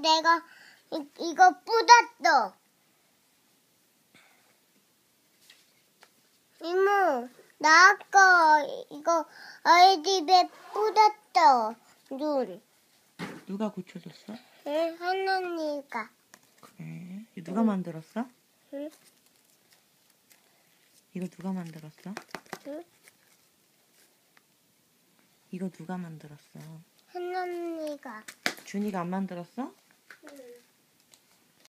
내가 이, 이거 뿌렸어. 이모, 나 아까 이거 아이 집에 뿌렸어. 눈. 누가 고쳐줬어? 응, 할머니가. 그래. 이거 누가 만들었어? 응? 이거 누가 만들었어? 응? 이거 누가 만들었어? 할머니가. 준이가 안 만들었어?